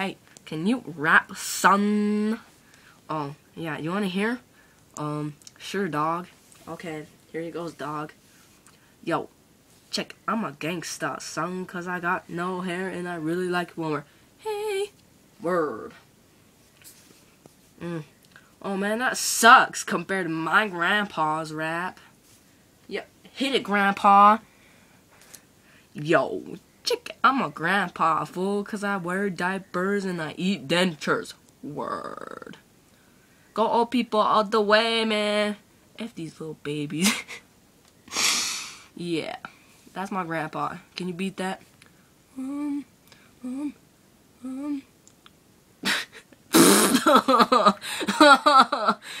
Hey, can you rap, son? Oh, yeah, you wanna hear? Um, sure, dog. Okay, here he goes, dog. Yo, check, I'm a gangsta, son, cause I got no hair and I really like woman. Hey, word. Mm. Oh man, that sucks compared to my grandpa's rap. Yep, hit it, grandpa. Yo, I'm a grandpa fool, cause I wear diapers and I eat dentures. Word. Go old people all the way, man. F these little babies. yeah, that's my grandpa. Can you beat that? Um, um, um.